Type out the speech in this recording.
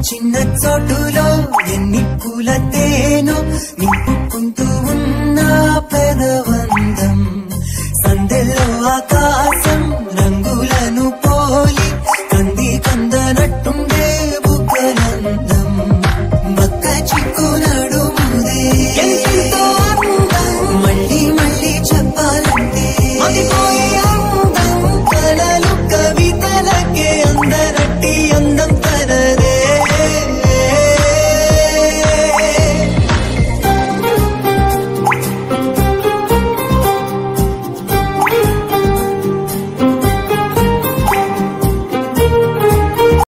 చిన్న చోటులో ఎన్ని పూల తేను నింపుకుంటూ ఉన్న పెదవందం. సందెల్లో ఆకాశం